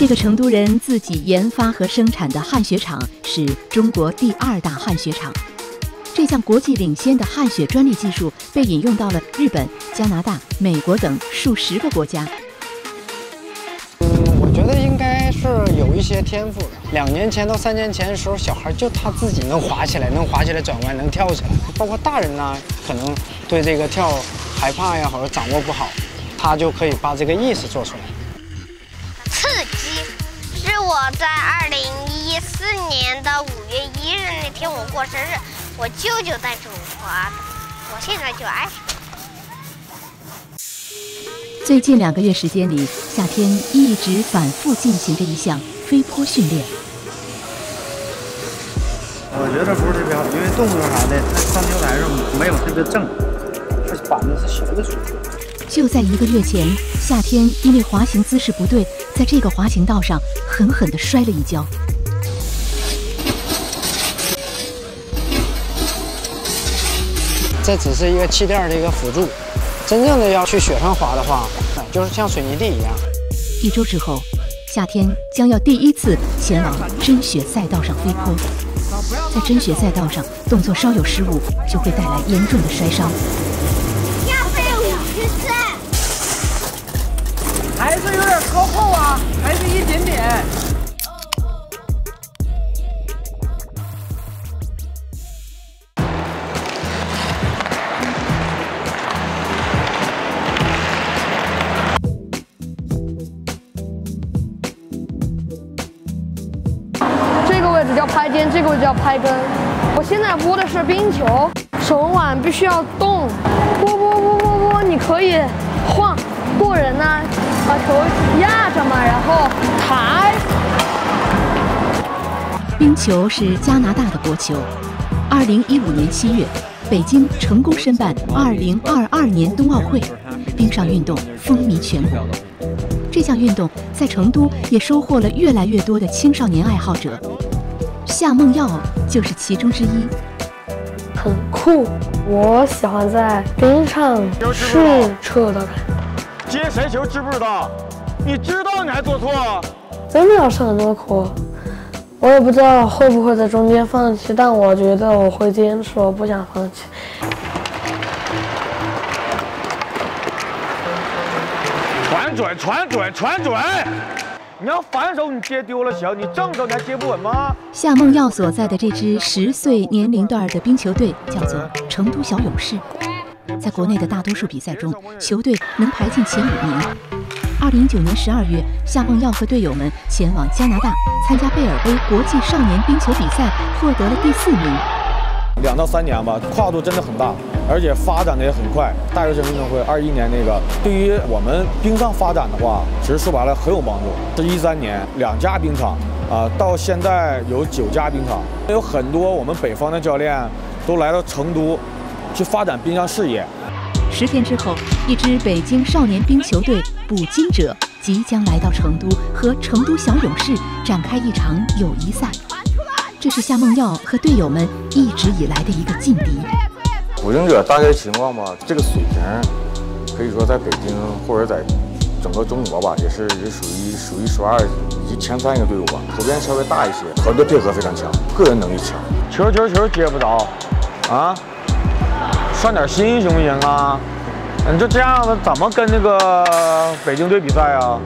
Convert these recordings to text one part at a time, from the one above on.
这个成都人自己研发和生产的汗雪场是中国第二大汗雪场。这项国际领先的汗雪专利技术被引用到了日本、加拿大、美国等数十个国家。嗯，我觉得应该是有一些天赋的。两年前到三年前的时候，小孩就他自己能滑起来，能滑起来转弯，能跳起来。包括大人呢，可能对这个跳害怕呀，或者掌握不好，他就可以把这个意识做出来。我在二零一四年的五月一日那天我过生日。我舅舅带着我滑的，我现在就爱上。最近两个月时间里，夏天一直反复进行着一项飞坡训练。我觉得不是特别好，因为动作啥的，它上跳台上没有特别正，它板子是斜的出。就在一个月前，夏天因为滑行姿势不对，在这个滑行道上狠狠地摔了一跤。这只是一个气垫的一个辅助，真正的要去雪上滑的话，就是像水泥地一样。一周之后，夏天将要第一次前往真雪赛道上飞坡。在真雪赛道上，动作稍有失误，就会带来严重的摔伤。靠后啊，还是一点点。这个位置叫拍跟，我现在拨的是冰球，手腕必须要动，拨拨拨拨拨，你可以晃。过人呢，把球压着嘛，然后抬。冰球是加拿大的国球。二零一五年七月，北京成功申办二零二二年冬奥会，冰上运动风靡全国。这项运动在成都也收获了越来越多的青少年爱好者。夏梦耀就是其中之一，很酷。我喜欢在冰上试车的感觉。接谁球知不知道？你知道你还做错？真的要上很多苦，我也不知道会不会在中间放弃，但我觉得我会坚持，我不想放弃。传准，传准，传准。你要反手，你接丢了行；你正手，你还接不稳吗？夏梦耀所在的这支十岁年龄段的冰球队叫做成都小勇士，在国内的大多数比赛中，球队能排进前五名。二零一九年十二月，夏梦耀和队友们前往加拿大参加贝尔杯国际少年冰球比赛，获得了第四名。两到三年吧，跨度真的很大，而且发展的也很快。大学生运动会二一年那个，对于我们冰上发展的话，其实说白了很有帮助。是一三年两家冰场，啊，到现在有九家冰场，有很多我们北方的教练都来到成都，去发展冰上事业。十天之后，一支北京少年冰球队“捕金者”即将来到成都，和成都小勇士展开一场友谊赛。这是夏梦耀和队友们一直以来的一个劲敌。捕鲸者大概情况吧，这个水平可以说在北京或者在整个中国吧，也是也属于数一数二以及前三一个队伍吧。普遍稍微大一些，团队配合非常强，个人能力强。球球球接不着，啊，上点心行不行啊？你就这样子怎么跟那个北京队比赛啊？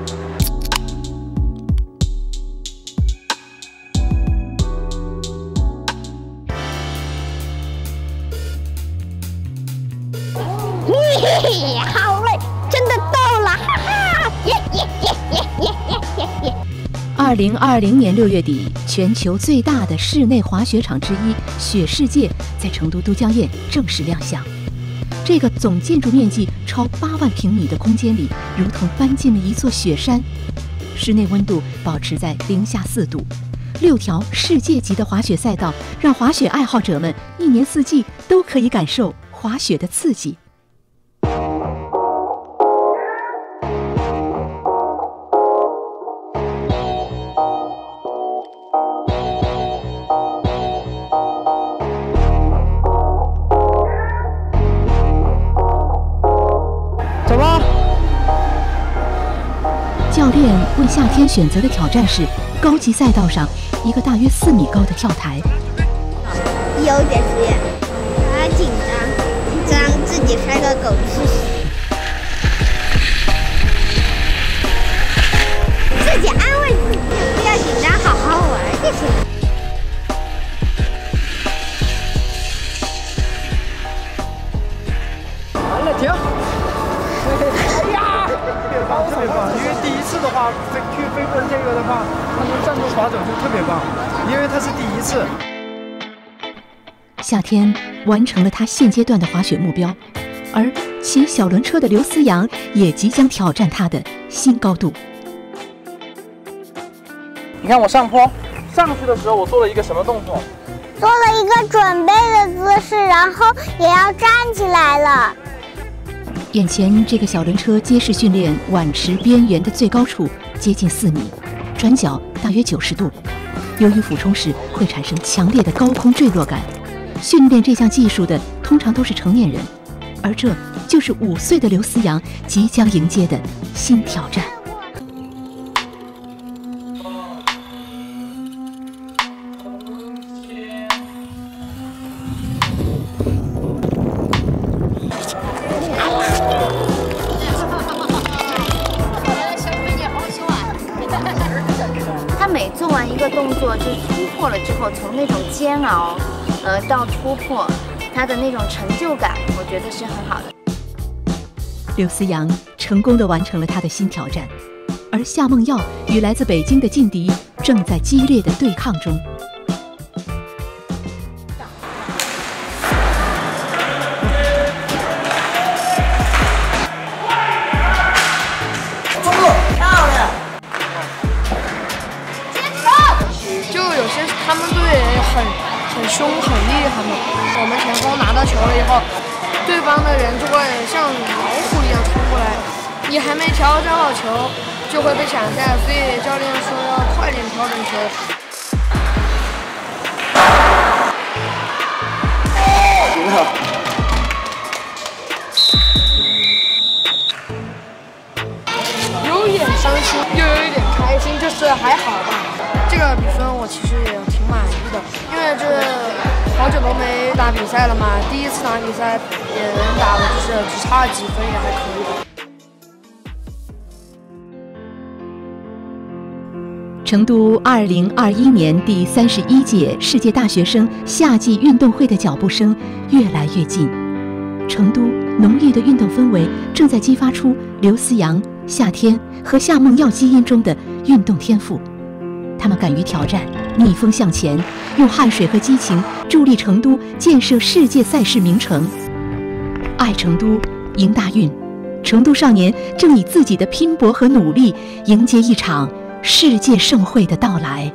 二零二零年六月底，全球最大的室内滑雪场之一——雪世界，在成都都江堰正式亮相。这个总建筑面积超八万平米的空间里，如同搬进了一座雪山。室内温度保持在零下四度，六条世界级的滑雪赛道，让滑雪爱好者们一年四季都可以感受滑雪的刺激。教练为夏天选择的挑战是高级赛道上一个大约四米高的跳台。有点是，他紧张，紧张自己摔个狗吃屎。自己安慰自己，不要紧张，好好玩就行。完了，停！因为第一次的话，飞去飞过这个的话，他能站住滑走就特别棒，因为他是第一次。夏天完成了他现阶段的滑雪目标，而骑小轮车的刘思阳也即将挑战他的新高度。你看我上坡，上去的时候我做了一个什么动作？做了一个准备的姿势，然后也要站起来了。眼前这个小轮车街式训练碗池边缘的最高处接近四米，转角大约九十度。由于俯冲时会产生强烈的高空坠落感，训练这项技术的通常都是成年人，而这就是五岁的刘思阳即将迎接的新挑战。做完一个动作就突破了之后，从那种煎熬，呃，到突破，他的那种成就感，我觉得是很好的。刘思阳成功的完成了他的新挑战，而夏梦耀与来自北京的劲敌正在激烈的对抗中。他们队很很凶很厉害嘛，我们前锋拿到球了以后，对方的人就会像老虎一样冲过来，你还没调整好球，就会被抢下，所以教练说要快点调整球。有一点伤心，又有一点开心，就是还好吧。这个比分我其实也打比赛了嘛，第一次打比赛也能打的就是只差几分也还可以。成都2021年第三十一届世界大学生夏季运动会的脚步声越来越近，成都浓郁的运动氛围正在激发出刘思阳、夏天和夏梦耀基因中的运动天赋。他们敢于挑战，逆风向前，用汗水和激情助力成都建设世界赛事名城。爱成都，迎大运，成都少年正以自己的拼搏和努力迎接一场世界盛会的到来。